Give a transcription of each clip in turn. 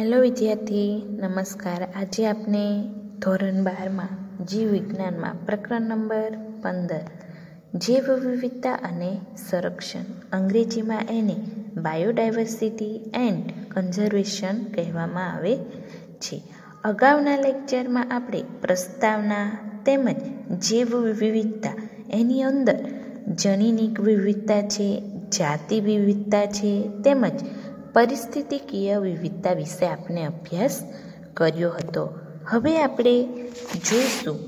Hello વિદ્યાર્થી, નમસ્કાર. આજે આપણે ધોરણ બારમાં જીવ વિજ્ઞાનમાં પ્રકરણ નંબર પંદર, જૈવ વિવિધતા અને સંરક્ષણ, અંગ્રેજીમાં એને બાયોડાયવર્સિટી એન્ડ કન્ઝર્વેશન કહેવામાં આવે છે. અગાઉના લેક્ચરમાં આપણે પ્રસ્તાવના તેમજ જૈવ વિવિધતા, એની અંદર જનીનિક વિવિધતા છે, જાતિ વિવિધતા છે, તેમજ પરિસ્થિતિકીય વિવિધતા વિશે આપણે અભ્યાસ કર્યો હતો. હવે આપણે જોઈશું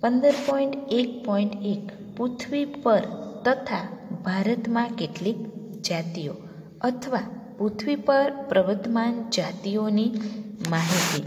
પંદર પોઈન્ટ એક પોઈન્ટ એક પૃથ્વી પર તથા ભારતમાં કેટલીક જાતિઓ અથવા પૃથ્વી પર પ્રવર્તમાન જાતિઓની માહિતી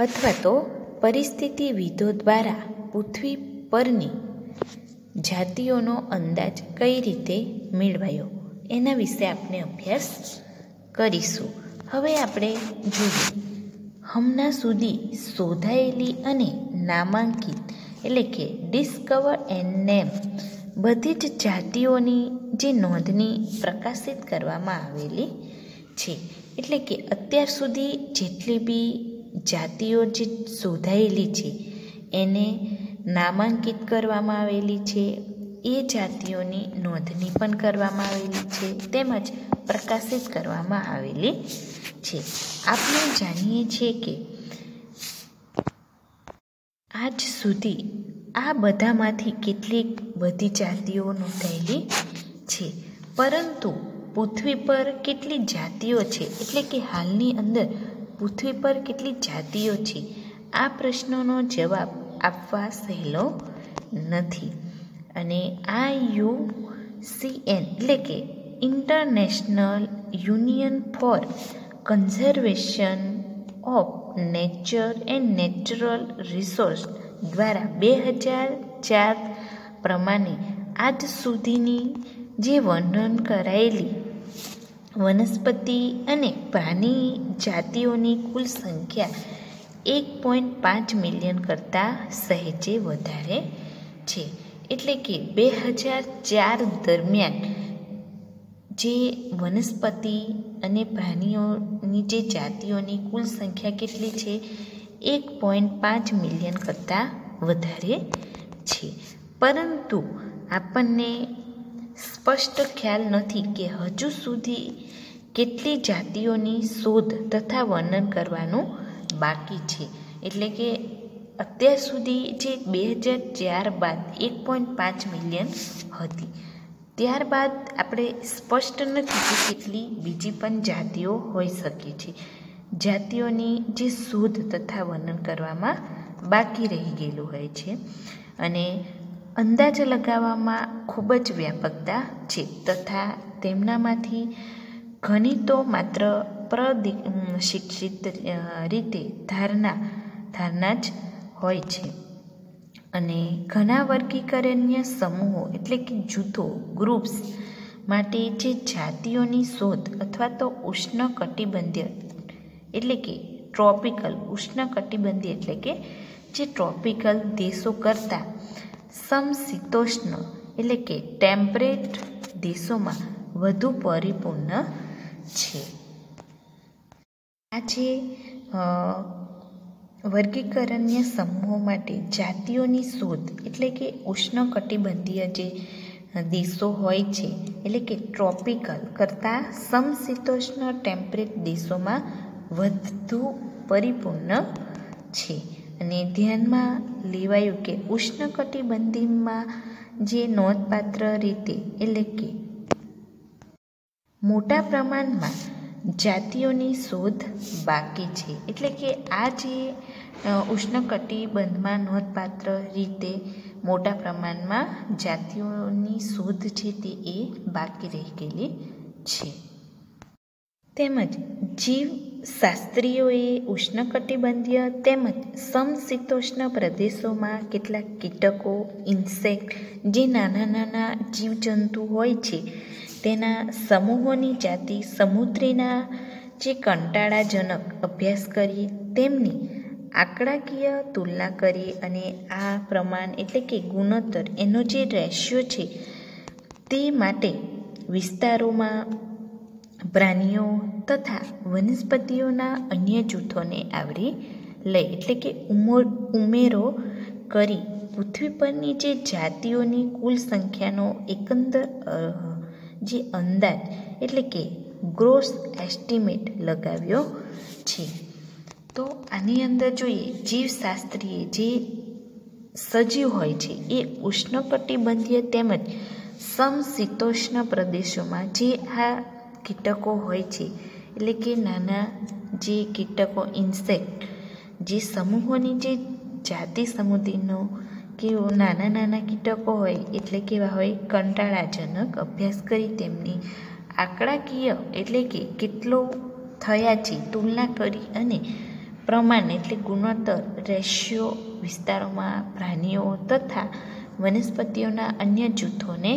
અથવા તો પરિસ્થિતિવિદો દ્વારા પૃથ્વી પરની જાતિઓનો અંદાજ કઈ રીતે મેળવાયો? એના વિશે આપણે અભ્યાસ કરીશું. હવે આપણે જોઈએ. હમણાં સુધી શોધાયેલી અને નામાંકિત, એટલે કે ડિસ્કવર એન્ડ નેમ બધી જ જાતિઓની જે નોંધણી પ્રકાશિત કરવામાં આવેલી છે. એટલે કે અત્યાર સુધી જેટલી બી જાતિઓ જે શોધાયેલી છે, એને નામાંકિત કરવામાં આવેલી છે એ જાતિઓની નોંધણી પણ કરવામાં આવેલી છે, તેમજ પ્રકાશિત કરવામાં આવેલી છે. આપણે જાણીએ છીએ કે આજ સુધી આ બધામાંથી કેટલીક બધી જાતિઓ નોંધાયેલી છે, પરંતુ પૃથ્વી પર કેટલી જાતિઓ છે, એટલે કે હાલની અંદર પૃથ્વી પર કેટલી જાતિઓ છે, આ પ્રશ્નોનો જવાબ આપવા સહેલો નથી. અને આ યુ સી એન એટલે કે international union for conservation of nature and natural resource દ્વારા બે હજાર ચાર પ્રમાણે આજ સુધીની જે વર્ણન કરાયેલી વનસ્પતિ અને પ્રાણી જાતિઓની કુલ સંખ્યા એક પોઈન્ટ પાંચ મિલિયન કરતાં સહેજે વધારે છે. એટલે કે બે હજાર ચાર દરમિયાન જે વનસ્પતિ અને પ્રાણીઓની જે જાતિઓની કુલ સંખ્યા કેટલી છે? એક પોઈન્ટ પાંચ મિલિયન કરતાં વધારે છે. પરંતુ આપણને સ્પષ્ટ ખ્યાલ નથી કે હજુ સુધી કેટલી જાતિઓની શોધ તથા વર્ણન કરવાનું બાકી છે. એટલે કે અત્યાર સુધી જે બે હજાર ચાર બાદ એક પોઈન્ટ પાંચ મિલિયન હતી. ત્યારબાદ આપણે સ્પષ્ટ નથી કે કેટલી બીજી પણ જાતિઓ હોઈ શકે છે. જાતિઓની જે શોધ તથા વર્ણન કરવામાં બાકી રહી ગયેલું હોય છે અને અંદાજ લગાવવામાં ખૂબ જ વ્યાપકતા છે તથા તેમનામાંથી ઘણી તો માત્ર પ્રદિ શિક્ષિત રીતે ધારણા ધારણા જ હોય છે. અને ઘણા વર્ગીકરણીય સમૂહો એટલે કે જૂથો ગ્રુપ્સ માટે જે જાતિઓની શોધ અથવા તો ઉષ્ણકટિબંધીય એટલે કે ટ્રોપિકલ ઉષ્ણકટિબંધીય એટલે કે જે ટ્રોપિકલ દેશો કરતાં સમશીતોષ્ણ એટલે કે ટેમ્પરેટ દેશોમાં વધુ પરિપૂર્ણ છે. આ જે વર્ગીકરણીય સમૂહો માટે જાતિઓની શોધ એટલે કે ઉષ્ણકટિબંધીય જે દેશો હોય છે, એટલે કે ટ્રોપિકલ કરતાં સમશીતોષ્ણ ટેમ્પરેટ દેશોમાં વધુ પરિપૂર્ણ છે. અને ધ્યાનમાં લેવાયું કે ઉષ્ણકટિબંધીમાં જે નોંધપાત્ર રીતે એટલે કે મોટા પ્રમાણમાં જાતિઓની શોધ બાકી છે. એટલે કે આ જે ઉષ્ણકટિબંધમાં નોંધપાત્ર રીતે મોટા પ્રમાણમાં જાતિઓની શોધ છે તે એ બાકી રહી ગયેલી છે. તેમજ જીવ શાસ્ત્રીઓએ ઉષ્ણકટિબંધીય તેમજ સમશીતોષ્ણ પ્રદેશોમાં કેટલાક કીટકો, ઇન્સેક્ટ જે નાના નાના જીવજંતુ હોય છે તેના સમૂહોની જાતિ સમુદ્રીના જે કંટાળાજનક અભ્યાસ કરી તેમની આંકડાકીય તુલના કરી અને આ પ્રમાણ એટલે કે ગુણોત્તર એનો જે રેશિયો છે તે માટે વિસ્તારોમાં પ્રાણીઓ તથા વનસ્પતિઓના અન્ય જૂથોને આવરી લે. એટલે કે ઉમર ઉમેરો કરી પૃથ્વી પરની જે જાતિઓની કુલ સંખ્યાનો એકંદર જે અંદાજ, એટલે કે ગ્રોસ એસ્ટિમેટ લગાવ્યો છે. તો આની અંદર જોઈએ, જીવશાસ્ત્રીએ જે સજીવ હોય છે, એ ઉષ્ણકટિબંધીય તેમજ સમશીતોષ્ણ પ્રદેશોમાં જે આ કીટકો હોય છે, એટલે કે નાના જે કીટકો ઇન્સેક્ટ જે સમૂહોની જે જાતિ સમુદાયનો કે નાના નાના કીટકો હોય એટલે કેવા હોય કંટાળાજનક અભ્યાસ કરી તેમની આંકડાકીય એટલે કે કેટલો થયા છે તુલના કરી અને પ્રમાણ એટલે ગુણોત્તર, રેશિયો વિસ્તારોમાં પ્રાણીઓ તથા વનસ્પતિઓના અન્ય જૂથોને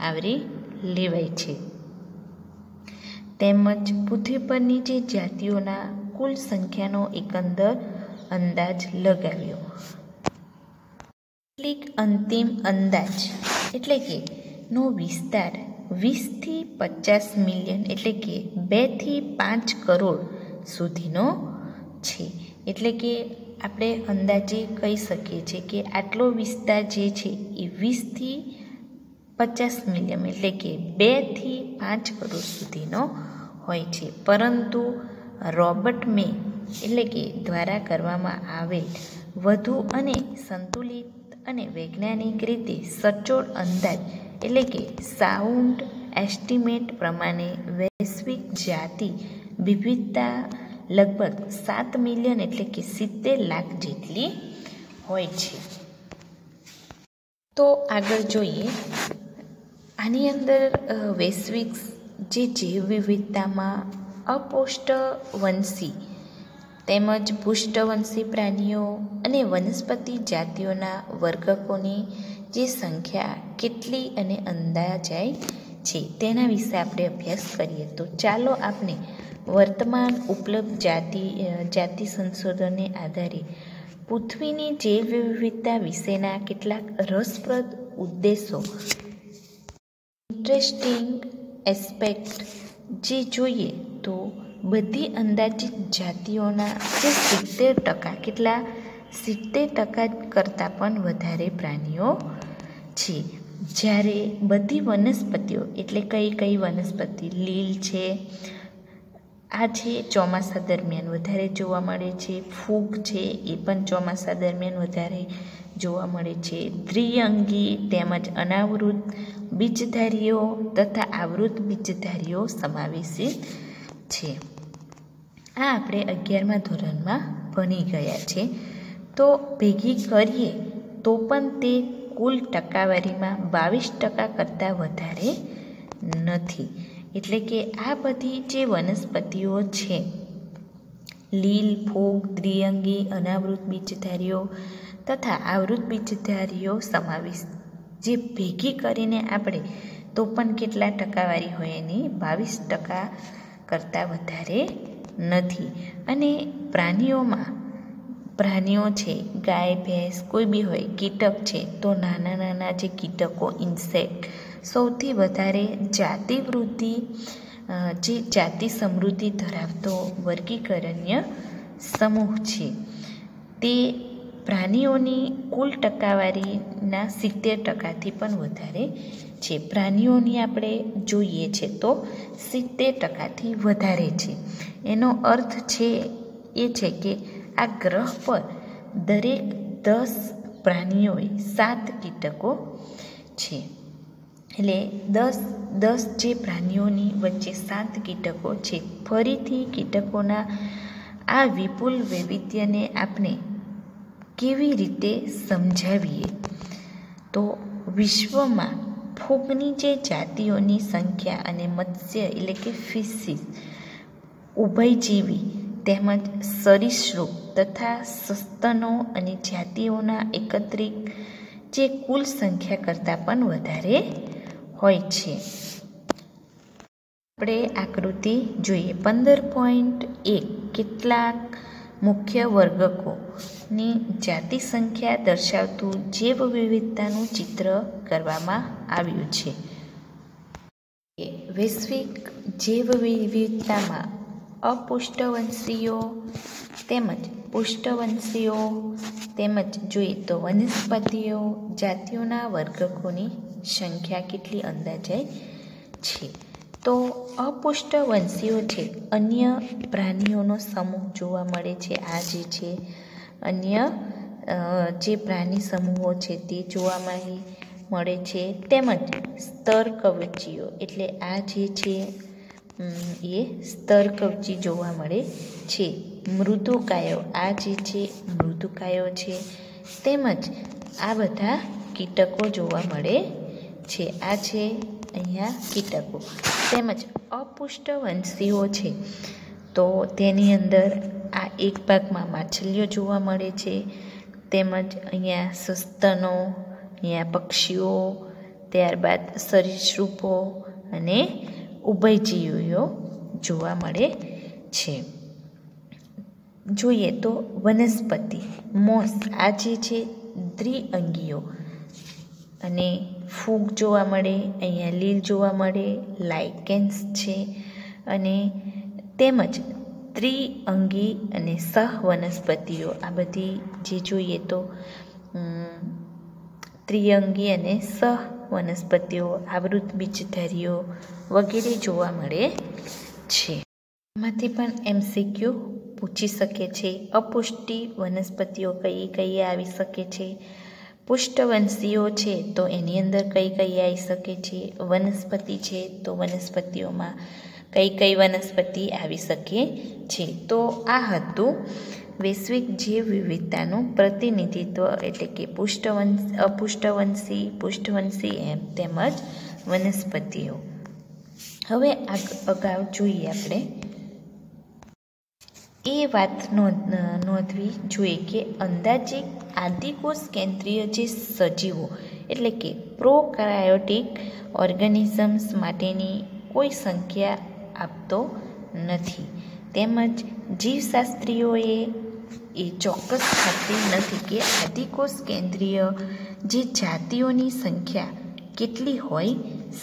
આવરી લેવાય છે. તેમજ પૃથ્વી પરની જે જાતિઓના કુલ સંખ્યાનો એકંદર અંદાજ લગાવ્યો. કેટલીક અંતિમ અંદાજ એટલે કે નો વિસ્તાર વીસથી પચાસ મિલિયન એટલે કે બેથી પાંચ કરોડ સુધીનો છે. એટલે કે આપણે અંદાજે કહી શકીએ છીએ કે આટલો વિસ્તાર જે છે એ વીસથી પચાસ મિલિયન એટલે કે બેથી પાંચ કરોડ સુધીનો હોય છે. પરંતુ રોબર્ટ મે એટલે કે દ્વારા કરવામાં આવેલ વધુ અને સંતુલિત અને વૈજ્ઞાનિક રીતે સચોટ અંદાજ એટલે કે સાઉન્ડ એસ્ટિમેટ પ્રમાણે વૈશ્વિક જાતિ વિવિધતા લગભગ સાત મિલિયન એટલે કે સિત્તેર લાખ જેટલી હોય છે. તો આગળ જોઈએ. આની અંદર વૈશ્વિક જે જૈવ વિવિધતામાં અપોષ્ટવંશી તેમજ પુષ્ટવંશી પ્રાણીઓ અને વનસ્પતિ જાતિઓના વર્ગકોની જે સંખ્યા કેટલી અને અંદાજાય છે તેના વિશે આપણે અભ્યાસ કરીએ. તો ચાલો આપણે વર્તમાન ઉપલબ્ધ જાતિ જાતિ સંશોધનને આધારે પૃથ્વીની જૈવ વિવિધતા વિશેના કેટલાક રસપ્રદ ઉદ્દેશો. ઇન્ટરેસ્ટિંગ એસ્પેક્ટ જે જોઈએ તો બધી અંદાજિત જાતિઓના જે સિત્તેર ટકા કેટલા સિત્તેર ટકા કરતાં પણ વધારે પ્રાણીઓ છે. જ્યારે બધી વનસ્પતિઓ, એટલે કઈ કઈ વનસ્પતિ, લીલ છે, આ છે ચોમાસા દરમિયાન વધારે જોવા મળે છે. ફૂગ છે, એ પણ ચોમાસા દરમિયાન વધારે જોવા મળે છે. દ્વિઅંગી તેમજ અનાવૃત બીજધારીઓ તથા આવૃત બીજધારીઓ સમાવેશિત છે. આ આપણે અગિયારમા ધોરણમાં ભણી ગયા છે. તો ભેગી કરીએ તો પણ તે કુલ ટકાવારીમાં બાવીસ ટકા કરતાં વધારે નથી. એટલે કે આ બધી જે વનસ્પતિઓ છે, લીલ, ફૂગ, દ્વિઅંગી, અનાવૃત બીજધારીઓ તથા આવૃત બીજધારીઓ સમાવેશ, જે ભેગી કરીને આપણે તો પણ કેટલા ટકાવારી હોય એની બાવીસ ટકા કરતાં વધારે નથી. અને પ્રાણીઓમાં, પ્રાણીઓ છે, ગાય, ભેંસ, કોઈ બી હોય, કીટક છે, તો નાના નાના જે કીટકો ઇન્સેક્ટ સૌથી વધારે જાતિ વૃદ્ધિ જે જાતિ સમૃદ્ધિ ધરાવતો વર્ગીકરણીય સમૂહ છે. તે પ્રાણીઓની કુલ ટકાવારીના સિત્તેર ટકાથી પણ વધારે છે. પ્રાણીઓની આપણે જોઈએ છે તો સિત્તેર ટકાથી વધારે છે. એનો અર્થ છે, એ છે કે આ ગ્રહ પર દરેક દસ પ્રાણીઓએ સાત કીટકો છે. એટલે દસ દસ જે પ્રાણીઓની વચ્ચે સાત કીટકો છે, ફરીથી કીટકોના આ વિપુલ વૈવિધ્યને આપણે કેવી રીતે સમજાવીએ? તો વિશ્વમાં ફૂગની જે જાતિઓની સંખ્યા અને મત્સ્ય એટલે કે ફિશિસ ઉભયજીવી તેમજ સરીસૃપ તથા સસ્તનો અને જાતિઓના એકત્રિત જે કુલ સંખ્યા કરતાં પણ વધારે હોય છે. આપણે આકૃતિ જોઈએ. પંદર પોઈન્ટ એક, કેટલાક મુખ્ય વર્ગકોની જાતિ સંખ્યા દર્શાવતું જૈવ વિવિધતાનું ચિત્ર કરવામાં આવ્યું છે. વૈશ્વિક જૈવ વિવિધતામાં અપુષ્ટવંશીઓ તેમજ પુષ્ટવંશીઓ તેમજ જોઈએ તો વનસ્પતિઓ જાતિઓના વર્ગકોની સંખ્યા કેટલી અંદાજાય છે? તો અપુષ્ટવંશીઓ છે. અન્ય પ્રાણીઓનો સમૂહ જોવા મળે છે. આ જે છે, અન્ય જે પ્રાણી સમૂહો છે તે જોવા મળે છે. તેમજ સ્તર કવચીઓ એટલે આ જે છે એ સ્તર કવચી જોવા મળે છે. મૃદુકાયો, આ જે છે, મૃદુકાયો છે. તેમજ આ બધા કીટકો જોવા મળે છે. આ છે અહીંયા કીટકો. તેમજ અપુષ્ટવંશીઓ છે. તો તેની અંદર આ એક ભાગમાં માછલીઓ જોવા મળે છે. તેમજ અહીંયા સસ્તનો અહીંયા પક્ષીઓ, ત્યારબાદ સરીસૃપો અને ઉભયજીવીઓ જોવા મળે છે. જોઈએ તો વનસ્પતિ, મોસ આ જે છે, દ્વિઅંગીઓ. અને ફૂગ જોવા મળે, અહીંયા લીલ જોવા મળે લાઇકેન્સ છે અને તેમજ ત્રિઅંગી અને સહ વનસ્પતિઓ. આ બધી જે જોઈએ તો ત્રિઅંગી અને સહ વનસ્પતિઓ, આવૃત બીજધારીઓ વગેરે જોવા મળે છે. એમાંથી પણ એમસીક્યુ પૂછી શકે છે. અપુષ્ટિ વનસ્પતિઓ કઈ કઈ આવી શકે છે? પુષ્ટવંશીઓ છે તો એની અંદર કઈ કઈ આવી શકે છે? વનસ્પતિ છે તો વનસ્પતિઓમાં કઈ કઈ વનસ્પતિ આવી શકે છે? તો આ હતું વૈશ્વિક જીવ વિવિધતાનું પ્રતિનિધિત્વ એટલે કે પુષ્ટવંશ અપુષ્ટવંશી પુષ્ટવંશી એમ તેમજ વનસ્પતિઓ. હવે અગાઉ જોઈએ આપણે એ વાત નોંધવી જોઈએ કે અંદાજિત આદિકોષ કેન્દ્રીય જે સજીવો, એટલે કે પ્રોકાયોટિક ઓર્ગેનિઝમ્સ માટેની કોઈ સંખ્યા આપતો નથી. તેમજ જીવશાસ્ત્રીઓએ એ ચોક્કસ ખાતરી નથી કે આદિકોષ કેન્દ્રીય જે જાતિઓની સંખ્યા કેટલી હોઈ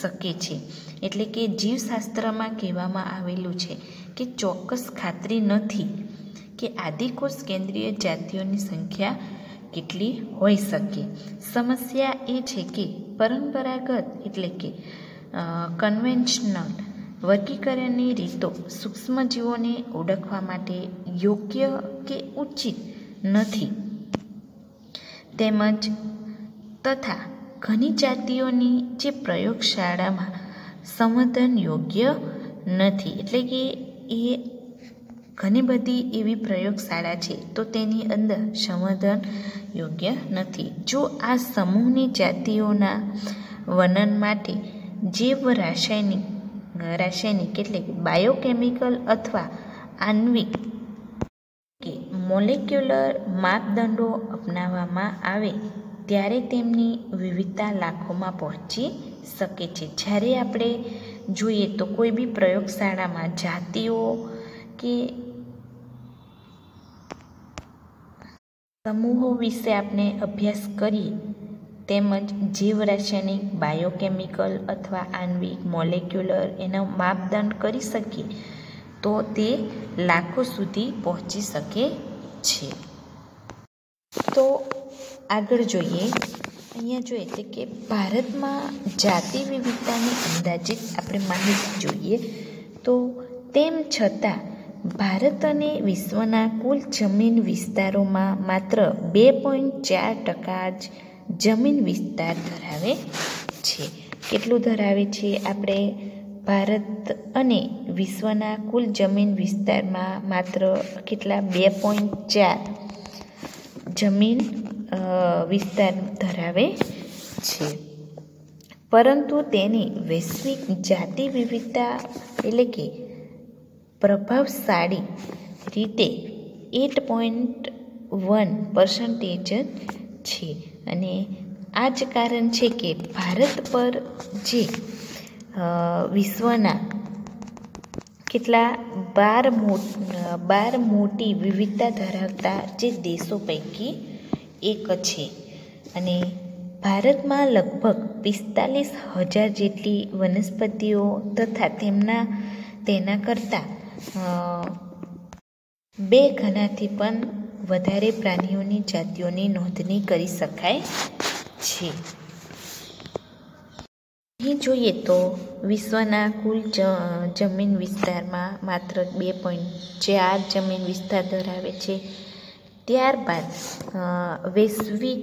શકે છે. એટલે કે જીવશાસ્ત્રમાં કહેવામાં આવેલું છે કે ચોક્કસ ખાતરી નથી કે આદિકોષ કેન્દ્રીય જાતિઓની સંખ્યા કેટલી હોઈ શકે. સમસ્યા એ છે કે પરંપરાગત એટલે કે કન્વેન્શનલ વર્ગીકરણની રીતો સૂક્ષ્મજીવોને ઓળખવા માટે યોગ્ય કે ઉચિત નથી. તેમજ તથા ઘણી જાતિઓની જે પ્રયોગશાળામાં સંવર્ધન યોગ્ય નથી. એટલે કે એ ઘણી બધી એવી પ્રયોગશાળા છે, તો તેની અંદર સંવર્ધન યોગ્ય નથી. જો આ સમૂહની જાતિઓના વર્ણન માટે જૈવ રાસાયણિક રાસાયણિક એટલે કે બાયોકેમિકલ અથવા આણ્વિક કે મોલેક્યુલર માપદંડો અપનાવવામાં આવે, ત્યારે તેમની વિવિધતા લાખોમાં પહોંચી શકે છે. જ્યારે આપણે જોઈએ તો કોઈ બી પ્રયોગશાળામાં જાતિઓ કે સમૂહો વિશે આપણે અભ્યાસ કરીએ, તેમજ જીવરાસાયણિક, બાયોકેમિકલ અથવા આણ્વિક, મોલેક્યુલર એનો માપદંડ કરી શકીએ, તો તે લાખો સુધી પહોંચી શકે છે. તો આગળ જોઈએ અહીંયા જોઈએ એટલે કે ભારતમાં જાતિ વિવિધતાની અંદાજિત આપણે માહિતી જોઈએ, તો તેમ છતાં ભારત અને વિશ્વના કુલ જમીન વિસ્તારોમાં માત્ર બે પોઈન્ટ ચાર ટકા જ જમીન વિસ્તાર ધરાવે છે. કેટલું ધરાવે છે? આપણે ભારત અને વિશ્વના કુલ જમીન વિસ્તારમાં માત્ર કેટલા? બે પોઈન્ટ ચાર જમીન વિસ્તાર ધરાવે છે. પરંતુ તેની વૈશ્વિક જાતિ વિવિધતા એટલે કે પ્રભાવશાળી રીતે એટ પોઈન્ટ વન પર્સન્ટેજ છે. અને આ જ કારણ છે કે ભારત પર જે વિશ્વના કેટલા બાર બાર મોટી વિવિધતા ધરાવતા જે દેશો પૈકી એક છે. અને ભારતમાં લગભગ પિસ્તાલીસ હજાર જેટલી વનસ્પતિઓ તથા તેમના, તેના કરતાં બે ગણાથી પણ વધારે પ્રાણીઓની જાતિઓની નોંધણી કરી શકાય છે. અહીં જોઈએ તો વિશ્વના કુલ જમીન વિસ્તારમાં માત્ર બે પોઈન્ટ ચાર જમીન વિસ્તાર ધરાવે છે. ત્યારબાદ વૈશ્વિક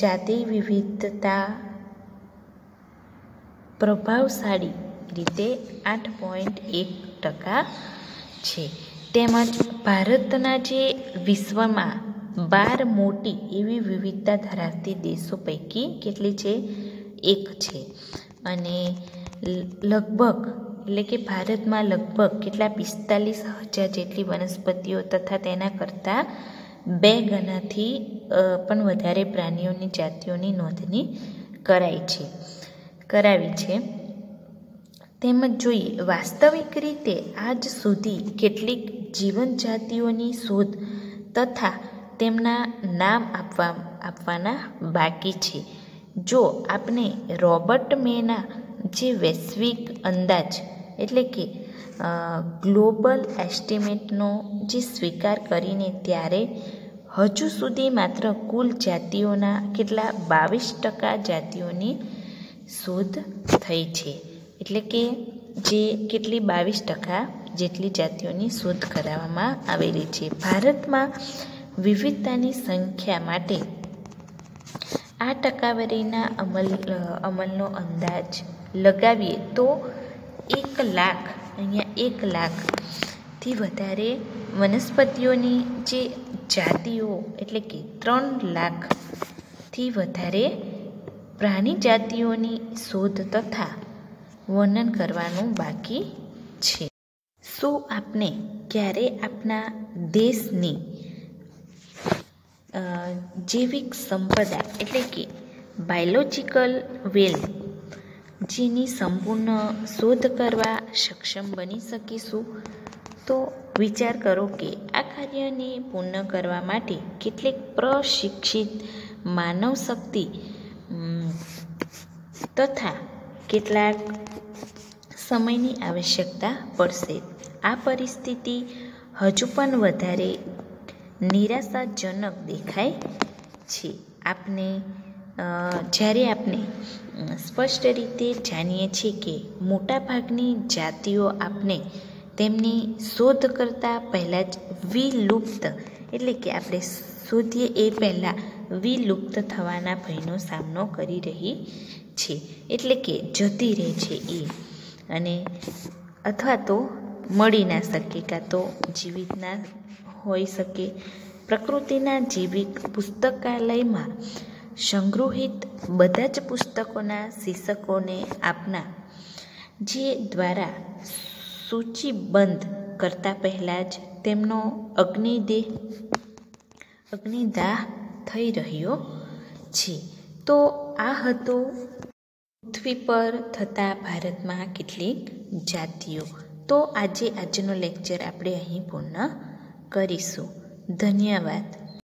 જાતિ વિવિધતા પ્રભાવશાળી રીતે આઠ પોઈન્ટ એક ટકા છે. તેમજ ભારતના જે વિશ્વમાં બાર મોટી એવી વિવિધતા ધરાવતી દેશો પૈકી કેટલી છે? એક છે. અને લગભગ, એટલે કે ભારતમાં લગભગ કેટલા પિસ્તાલીસ હજાર જેટલી વનસ્પતિઓ તથા તેના કરતાં બે ગણાથી પણ વધારે પ્રાણીઓની જાતિઓની નોંધણી કરાઈ છે. કરાવી છે. તેમજ જોઈએ, વાસ્તવિક રીતે આજ સુધી કેટલીક જીવન જાતિઓની શોધ તથા તેમના નામ આપવા, આપવાના બાકી છે. જો આપણે રોબર્ટ મેના જે વૈશ્વિક અંદાજ, એટલે કે ગ્લોબલ એસ્ટિમેટનો જે સ્વીકાર કરીને ત્યારે હજુ સુધી માત્ર કુલ જાતિઓના કેટલા બાવીસ ટકા જાતિઓની શોધ થઈ છે. એટલે કે જે કેટલી બાવીસ ટકા જેટલી જાતિઓની શોધ કરાવવામાં આવેલી છે. ભારતમાં વિવિધતાની સંખ્યા માટે આ ટકાવારીના અમલ અમલનો અંદાજ લગાવીએ તો એક લાખ અહીંયા એક લાખથી વધારે વનસ્પતિઓની જે જાતિઓ, એટલે કે ત્રણ લાખથી વધારે પ્રાણી જાતિઓની શોધ તથા વર્ણન કરવાનું બાકી છે. શું આપણે ક્યારે આપણા દેશની જૈવિક સંપદા, એટલે કે બાયોલોજિકલ વેલ જેની સંપૂર્ણ શોધ કરવા સક્ષમ બની શકીશું. તો વિચાર કરો કે આ કાર્યને પૂર્ણ કરવા માટે કેટલીક પ્રશિક્ષિત માનવ શક્તિ તથા કેટલાક સમયની આવશ્યકતા પડશે. આ પરિસ્થિતિ હજુ પણ વધારે નિરાશાજનક દેખાય છે. આપણે જ્યારે આપણે સ્પષ્ટ રીતે જાણીએ છીએ કે મોટાભાગની જાતિઓ આપણે તેમની શોધ કરતાં પહેલાં જ વિલુપ્ત, એટલે કે આપણે શોધીએ એ પહેલાં વિલુપ્ત થવાના ભયનો સામનો કરી રહી છે. એટલે કે જતી રહે છે એ. અને અથવા તો મળી ના શકે કાં તો જીવિત ના હોઈ શકે. પ્રકૃતિના જીવિક પુસ્તકાલયમાં સંગૃહિત બધા જ પુસ્તકોના શીર્ષકોને આપના જે દ્વારા સૂચિબંધ કરતાં પહેલાં જ તેમનો અગ્નિદેહ, અગ્નિદાહ થઈ રહ્યો છે. તો આ હતો પૃથ્વી પર થતા ભારતમાં કેટલીક જાતિઓ. તો આજે આજનો લેક્ચર આપણે અહીં પૂર્ણ કરીશું. ધન્યવાદ.